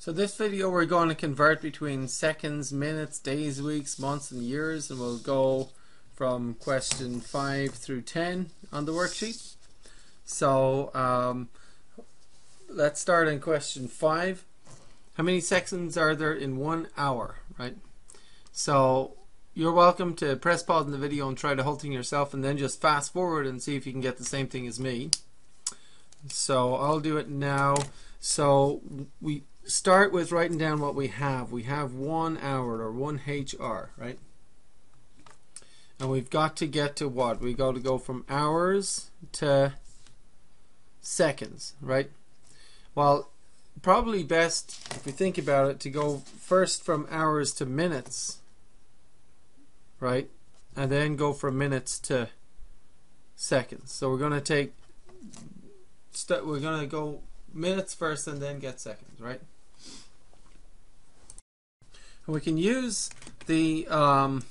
So this video we're going to convert between seconds, minutes, days, weeks, months and years and we'll go from question 5 through 10 on the worksheet. So um, let's start in question 5. How many seconds are there in one hour, right? So you're welcome to press pause in the video and try the whole thing yourself and then just fast forward and see if you can get the same thing as me. So I'll do it now. So we start with writing down what we have. We have one hour or one HR, right? And we've got to get to what? We got to go from hours to seconds, right? Well, probably best, if we think about it, to go first from hours to minutes, right? And then go from minutes to seconds. So we're going to take, we we're going to go minutes first and then get seconds, right? And we can use the um,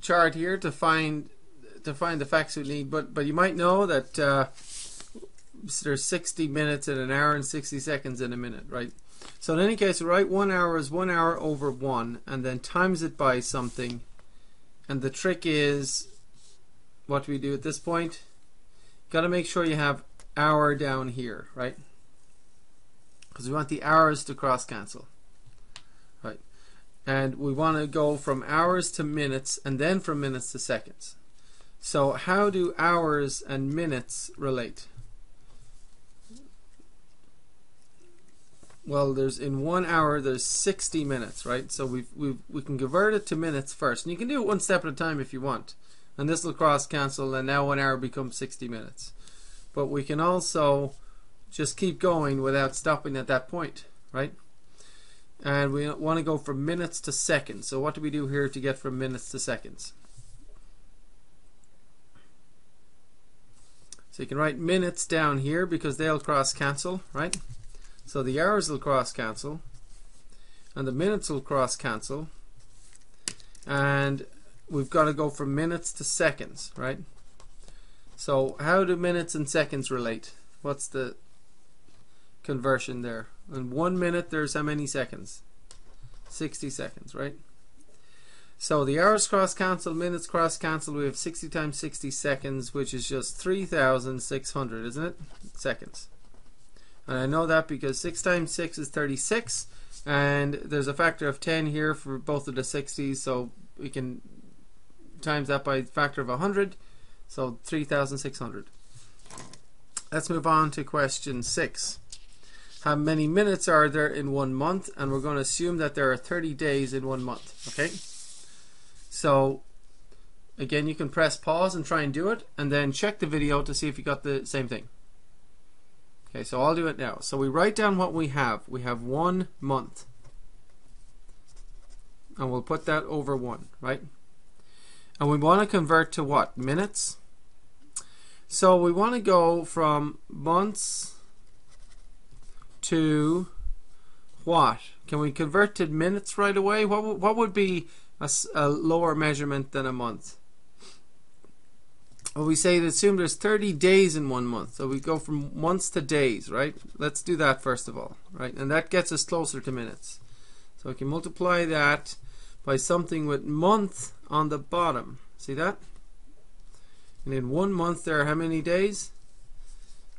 chart here to find to find the facts we need. But but you might know that uh, there's 60 minutes in an hour and 60 seconds in a minute, right? So in any case, write one hour is one hour over one, and then times it by something. And the trick is, what do we do at this point? Got to make sure you have hour down here, right? Because we want the hours to cross cancel and we want to go from hours to minutes and then from minutes to seconds. So how do hours and minutes relate? Well, there's in one hour there's 60 minutes, right? So we we we can convert it to minutes first, and you can do it one step at a time if you want. And this will cross cancel, and now one hour becomes 60 minutes. But we can also just keep going without stopping at that point, right? And we want to go from minutes to seconds. So what do we do here to get from minutes to seconds? So you can write minutes down here because they'll cross cancel, right? So the hours will cross cancel and the minutes will cross cancel and we've got to go from minutes to seconds, right? So how do minutes and seconds relate? What's the conversion there? In one minute, there's how many seconds? 60 seconds, right? So the hours cross cancel, minutes cross cancel. We have 60 times 60 seconds, which is just 3,600, isn't it? Seconds. And I know that because 6 times 6 is 36, and there's a factor of 10 here for both of the 60s, so we can times that by a factor of 100, so 3,600. Let's move on to question 6 how many minutes are there in one month? And we're going to assume that there are 30 days in one month okay? So again you can press pause and try and do it and then check the video to see if you got the same thing. Okay so I'll do it now. So we write down what we have. We have one month. And we'll put that over one right? And we want to convert to what? Minutes? So we want to go from months to what? Can we convert to minutes right away? What, what would be a, a lower measurement than a month? Well, we say that assume there's 30 days in one month. So we go from months to days, right? Let's do that first of all, right? And that gets us closer to minutes. So we can multiply that by something with month on the bottom. See that? And in one month there are how many days?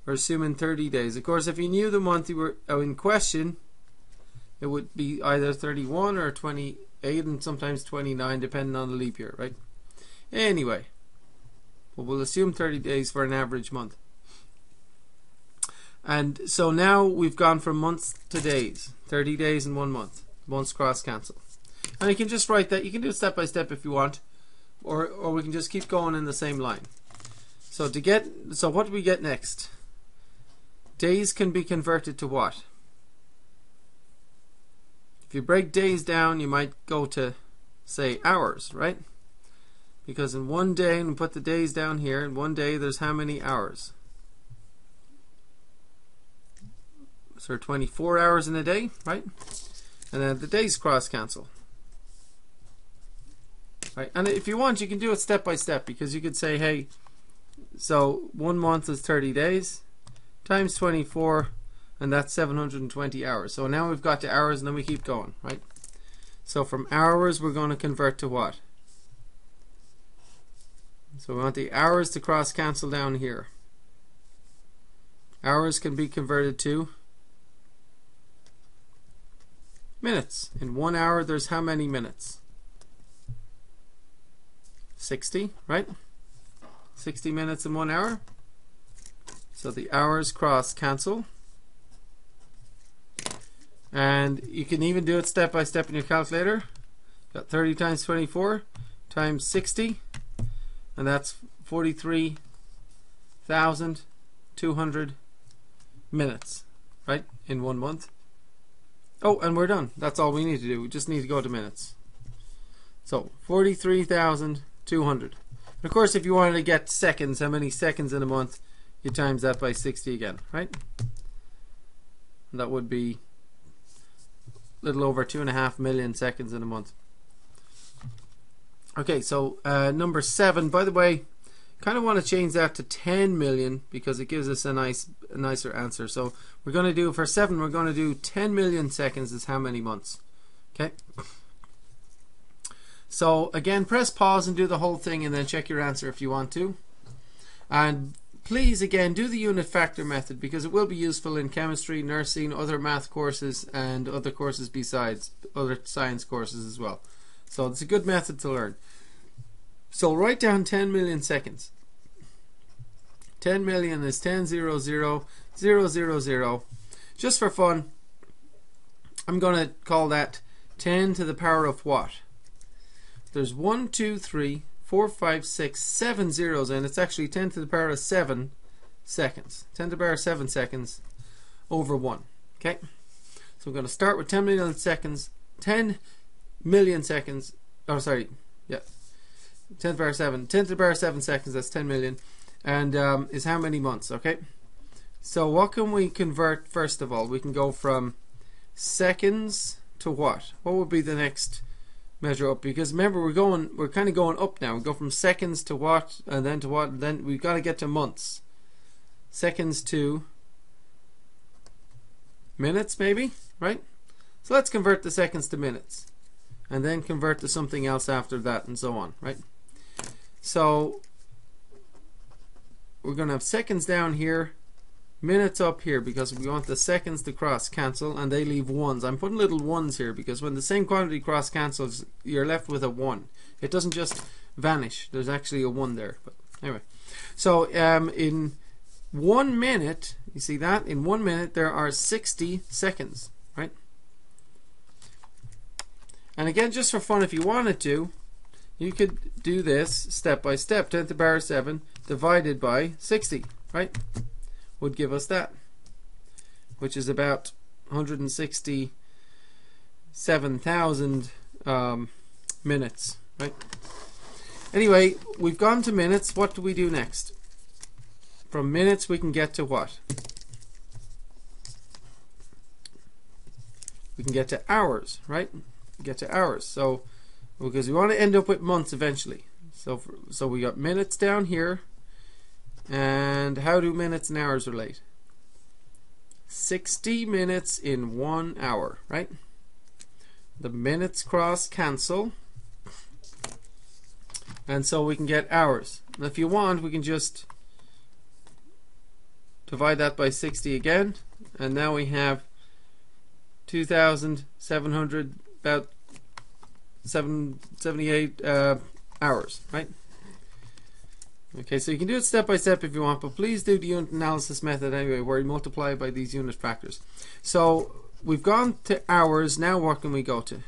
We're assuming 30 days. Of course, if you knew the month you were uh, in question, it would be either 31 or 28 and sometimes 29 depending on the leap year, right? Anyway, but we'll assume 30 days for an average month. And so now we've gone from months to days. 30 days in one month. Months cross cancel. And you can just write that. You can do it step by step if you want. Or, or we can just keep going in the same line. So to get, so what do we get next? Days can be converted to what? If you break days down, you might go to, say, hours, right? Because in one day, and put the days down here, in one day there's how many hours? So 24 hours in a day, right? And then the days cross cancel. Right? And if you want, you can do it step by step because you could say, hey, so one month is 30 days times 24 and that's 720 hours. So now we've got to hours and then we keep going, right? So from hours we're going to convert to what? So we want the hours to cross cancel down here. Hours can be converted to minutes. In one hour there's how many minutes? 60, right? 60 minutes in one hour. So the hours cross cancel. And you can even do it step by step in your calculator. Got 30 times 24 times 60, and that's 43,200 minutes, right, in one month. Oh, and we're done. That's all we need to do. We just need to go to minutes. So, 43,200. Of course, if you wanted to get seconds, how many seconds in a month, you times that by 60 again, right? That would be a little over two and a half million seconds in a month. Okay, so uh, number seven. By the way, kind of want to change that to 10 million because it gives us a nice, a nicer answer. So we're going to do for seven. We're going to do 10 million seconds is how many months? Okay. So again, press pause and do the whole thing, and then check your answer if you want to. And Please again do the unit factor method because it will be useful in chemistry, nursing, other math courses and other courses besides other science courses as well. So it's a good method to learn. So write down 10 million seconds. 10 million is 10 0 0 0 0 0. Just for fun, I'm going to call that 10 to the power of what? There's 1, 2, 3, four, five, six, seven zeros, and it's actually 10 to the power of 7 seconds. 10 to the power of 7 seconds over 1. Okay? So we're going to start with 10 million seconds. 10 million seconds. Oh, sorry. Yeah. 10 to the power of 7. 10 to the power of 7 seconds, that's 10 million. And um, is how many months, okay? So what can we convert first of all? We can go from seconds to what? What would be the next measure up because remember we're going we're kind of going up now. We go from seconds to what and then to what then we've got to get to months. Seconds to minutes maybe right? So let's convert the seconds to minutes and then convert to something else after that and so on right? So we're going to have seconds down here minutes up here because we want the seconds to cross cancel and they leave ones. I'm putting little ones here because when the same quantity cross cancels you're left with a one. It doesn't just vanish. There's actually a one there. But anyway. So um, in one minute, you see that? In one minute there are 60 seconds, right? And again, just for fun, if you wanted to, you could do this step by step. 10 to the power 7 divided by 60, right? Would give us that, which is about 167,000 um, minutes, right? Anyway, we've gone to minutes. What do we do next? From minutes, we can get to what? We can get to hours, right? Get to hours. So, because we want to end up with months eventually. So, so we got minutes down here. And how do minutes and hours relate? 60 minutes in one hour, right? The minutes cross cancel. And so we can get hours. If you want, we can just divide that by 60 again. And now we have 2,700, about 778 uh, hours, right? Okay, so you can do it step by step if you want, but please do the unit analysis method anyway, where you multiply by these unit factors. So we've gone to hours, now what can we go to?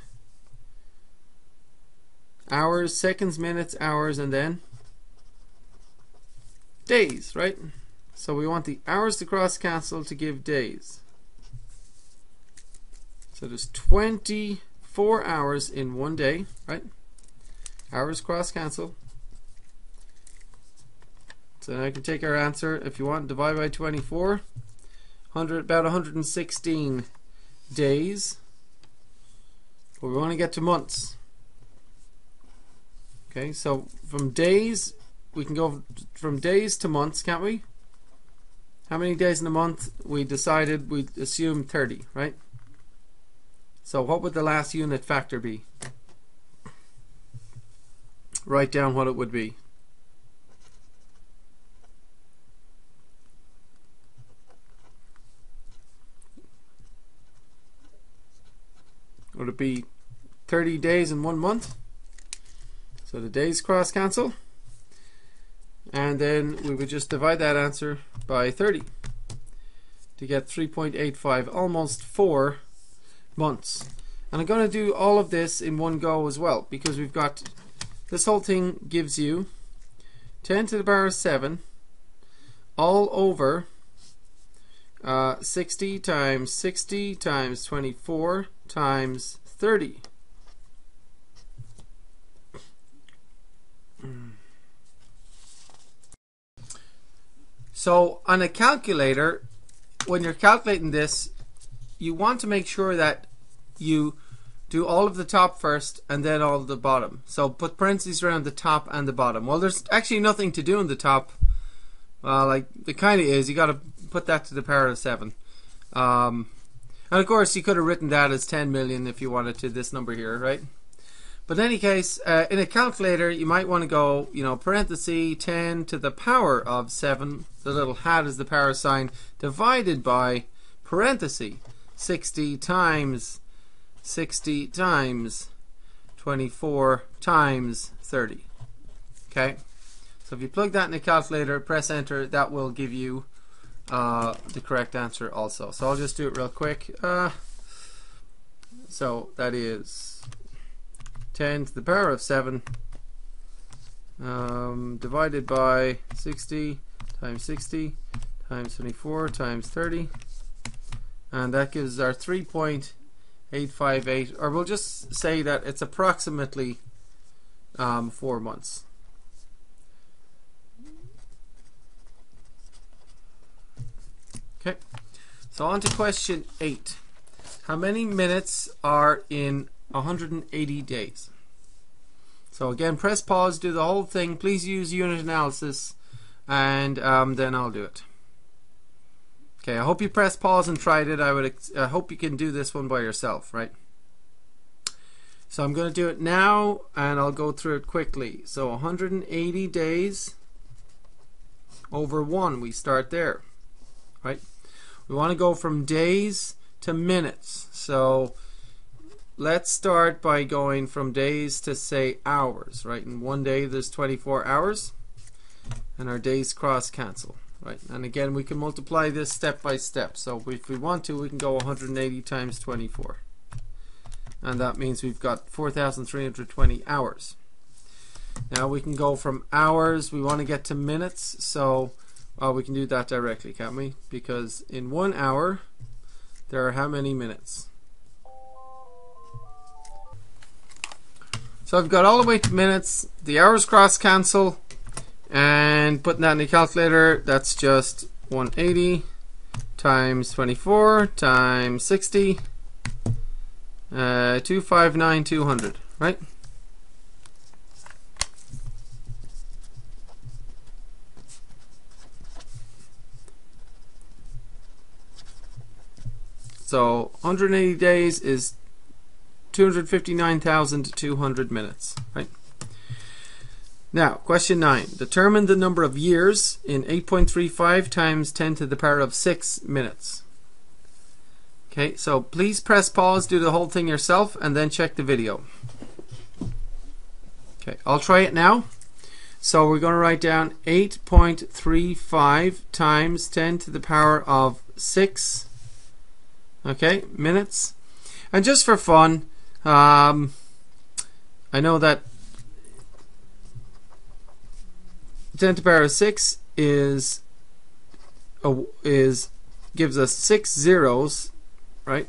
Hours, seconds, minutes, hours, and then days, right? So we want the hours to cross cancel to give days. So there's 24 hours in one day, right? Hours cross cancel. So I can take our answer if you want divide by 24 100 about 116 days but we want to get to months okay so from days we can go from days to months can't we how many days in a month? We decided we'd assume 30, right? So what would the last unit factor be? Write down what it would be. Would be 30 days in one month? So the days cross cancel. And then we would just divide that answer by 30 to get 3.85, almost 4 months. And I'm going to do all of this in one go as well because we've got this whole thing gives you 10 to the power of 7 all over uh, 60 times 60 times 24 times 30. So on a calculator, when you're calculating this, you want to make sure that you do all of the top first and then all of the bottom. So put parentheses around the top and the bottom. Well, there's actually nothing to do in the top. Well, like it kind of is. You got to put that to the power of seven. Um, and of course, you could have written that as 10 million if you wanted to. This number here, right? But in any case, uh, in a calculator, you might want to go, you know, parenthesis 10 to the power of 7. The little hat is the power sign divided by parenthesis 60 times 60 times 24 times 30. Okay? So if you plug that in a calculator, press enter, that will give you uh, the correct answer also. So I'll just do it real quick. Uh, so that is 10 to the power of 7 um, divided by 60 times 60 times 24 times 30 and that gives our 3.858 or we'll just say that it's approximately um, 4 months Okay, so on to question 8. How many minutes are in 180 days? So again, press pause, do the whole thing. Please use unit analysis, and um, then I'll do it. Okay, I hope you press pause and tried it. I would. I hope you can do this one by yourself, right? So I'm going to do it now, and I'll go through it quickly. So 180 days over one. We start there, right? We want to go from days to minutes. So let's start by going from days to say hours, right? In one day there's 24 hours and our days cross cancel, right? And again, we can multiply this step by step. So if we want to, we can go 180 times 24. And that means we've got 4,320 hours. Now we can go from hours, we want to get to minutes, so well, we can do that directly, can't we? Because in one hour, there are how many minutes? So I've got all the way to minutes. The hours cross cancel. And putting that in the calculator, that's just 180 times 24 times 60. Uh, 259, 200, right? So 180 days is 259,200 minutes, right? Now, question 9. Determine the number of years in 8.35 times 10 to the power of 6 minutes. Okay, so please press pause, do the whole thing yourself, and then check the video. Okay, I'll try it now. So we're going to write down 8.35 times 10 to the power of 6 okay minutes. And just for fun um, I know that 10 to the power of 6 is a, is gives us six zeros right?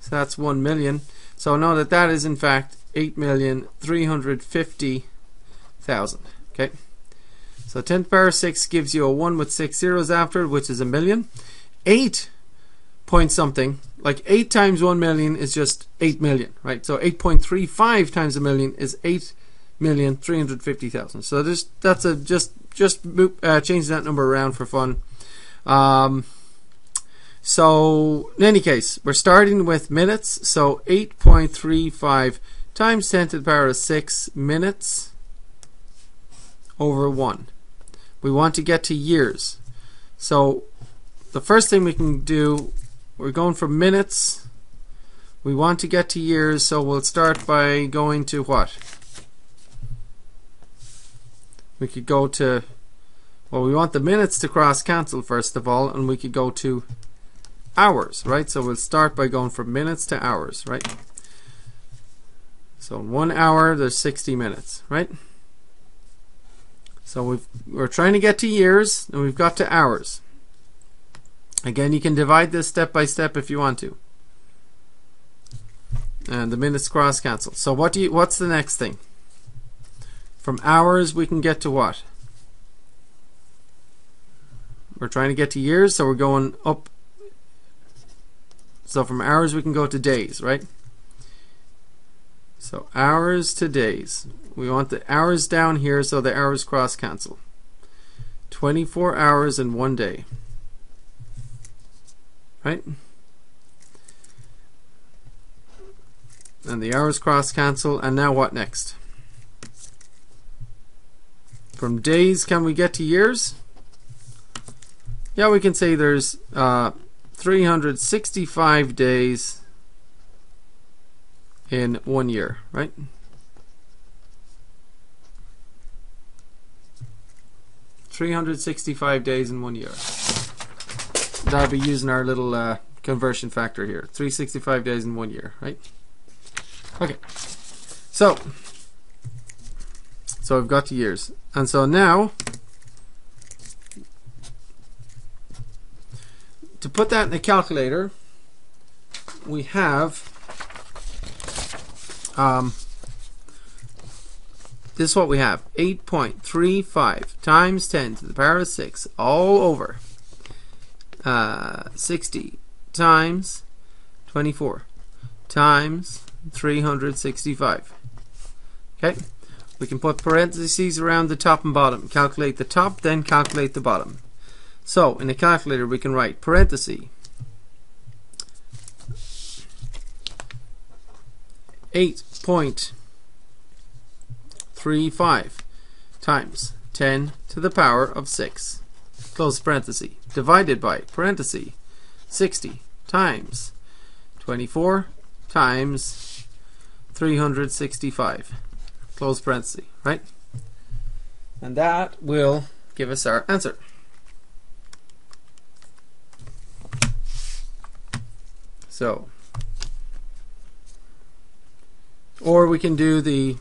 So that's 1 million. So I know that that is in fact 8,350,000 okay so 10 to the power of 6 gives you a 1 with 6 zeros after it which is a million. 8 point something, like 8 times 1 million is just 8 million, right? So 8.35 times a million is 8,350,000. So this, that's a just just uh, change that number around for fun. Um, so, in any case, we're starting with minutes. So, 8.35 times 10 to the power of 6 minutes over 1. We want to get to years. So, the first thing we can do, we're going from minutes. We want to get to years, so we'll start by going to what? We could go to, well, we want the minutes to cross cancel first of all, and we could go to hours, right? So we'll start by going from minutes to hours, right? So in one hour, there's 60 minutes, right? So we've, we're trying to get to years, and we've got to hours. Again, you can divide this step by step if you want to. And the minutes cross cancel. So what do you, what's the next thing? From hours, we can get to what? We're trying to get to years, so we're going up so from hours we can go to days, right? So hours to days. We want the hours down here so the hours cross cancel. 24 hours in one day. Right? And the hours cross cancel. And now what next? From days, can we get to years? Yeah, we can say there's uh, 365 days in one year, right? Three hundred sixty-five days in one year. That'll be using our little uh, conversion factor here. Three sixty-five days in one year, right? Okay. So, so I've got to years, and so now to put that in the calculator, we have um, this is what we have 8.35 times 10 to the power of 6 all over uh, 60 times 24 times 365 okay? We can put parentheses around the top and bottom. Calculate the top then calculate the bottom. So in a calculator we can write parenthesis 8.35 times 10 to the power of 6 close parenthesis, divided by, parenthesis, 60 times 24 times 365, close parenthesis, right? And that will give us our answer. So, or we can do the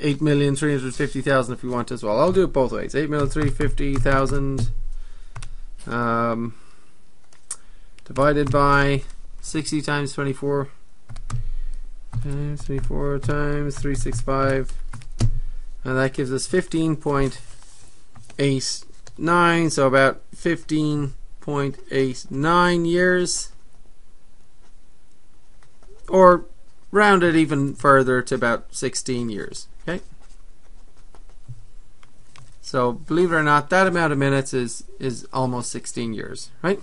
8,350,000 if we want as well. I'll do it both ways. 8,350,000 um, divided by sixty times twenty four times twenty four times three six five, and that gives us fifteen point eight nine. So about fifteen point eight nine years or round it even further to about 16 years. So believe it or not, that amount of minutes is is almost 16 years, right?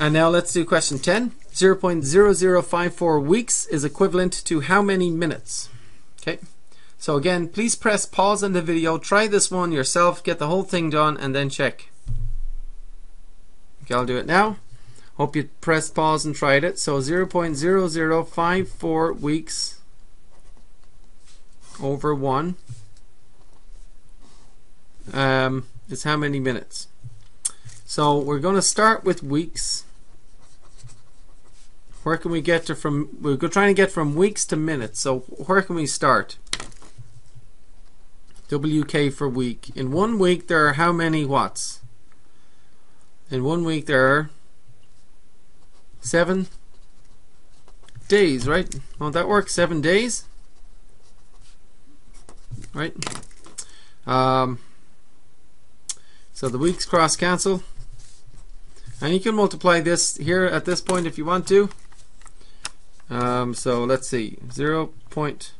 And now let's do question 10. 0.0054 weeks is equivalent to how many minutes? Okay. So again, please press pause on the video, try this one yourself, get the whole thing done, and then check. Okay, I'll do it now. Hope you pressed pause and tried it. So 0.0054 weeks over 1 um, is how many minutes? So we're going to start with weeks. Where can we get to from? We're trying to get from weeks to minutes. So where can we start? WK for week. In one week there are how many watts? In one week there are seven days, right? Well, that works. Seven days, right? Um, so the weeks cross cancel, and you can multiply this here at this point if you want to. Um, so let's see, zero point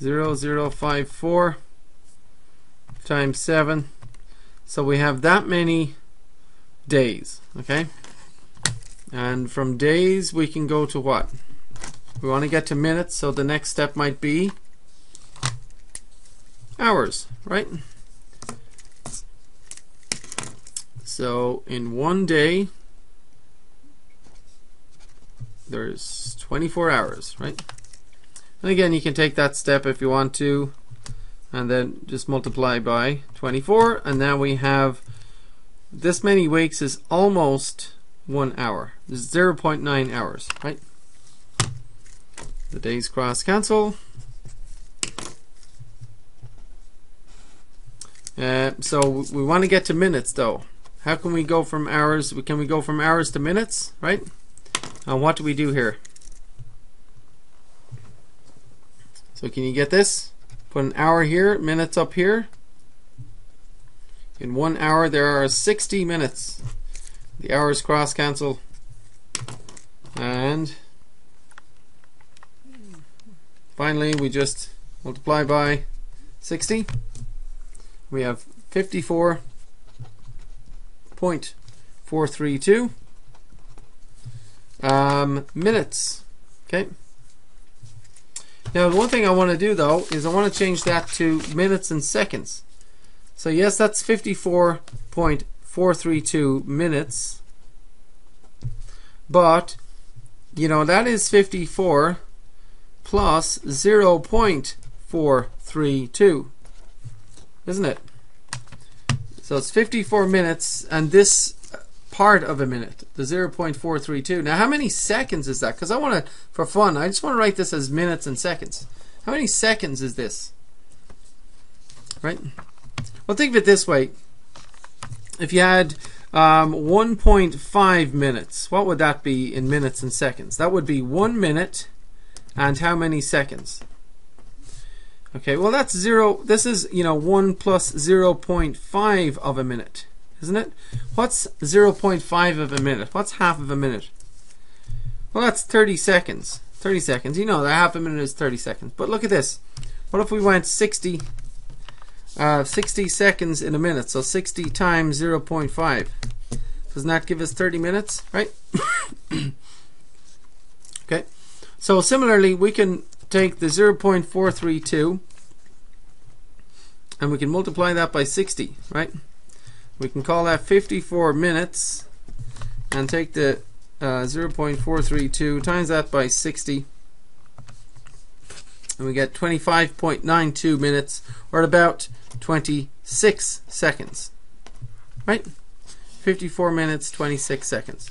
zero zero five four times seven. So we have that many days, okay? And from days we can go to what? We want to get to minutes, so the next step might be hours, right? So in one day, there's 24 hours, right? And again, you can take that step if you want to, and then just multiply by 24, and now we have this many weeks is almost one hour. This is 0.9 hours, right? The days cross cancel. Uh, so we want to get to minutes though. How can we go from hours? Can we go from hours to minutes, right? And what do we do here? So can you get this? Put an hour here, minutes up here. In one hour there are 60 minutes. The hours cross cancel. And finally we just multiply by 60 we have 54.432 um, minutes. Okay. Now, the one thing I want to do though is I want to change that to minutes and seconds. So, yes, that's 54.432 minutes, but you know that is 54 plus 0.432 isn't it? So it's 54 minutes, and this part of a minute, the 0.432. Now, how many seconds is that? Because I want to, for fun, I just want to write this as minutes and seconds. How many seconds is this? Right? Well, think of it this way. If you had um, 1.5 minutes, what would that be in minutes and seconds? That would be one minute and how many seconds? Okay, well that's zero. This is, you know, 1 plus 0 0.5 of a minute, isn't it? What's 0 0.5 of a minute? What's half of a minute? Well, that's 30 seconds. 30 seconds. You know that half a minute is 30 seconds. But look at this. What if we went 60, uh, 60 seconds in a minute? So 60 times 0 0.5. Doesn't that give us 30 minutes, right? okay. So similarly, we can take the 0.432 and we can multiply that by 60, right? We can call that 54 minutes and take the uh, 0.432 times that by 60 and we get 25.92 minutes or about 26 seconds right 54 minutes 26 seconds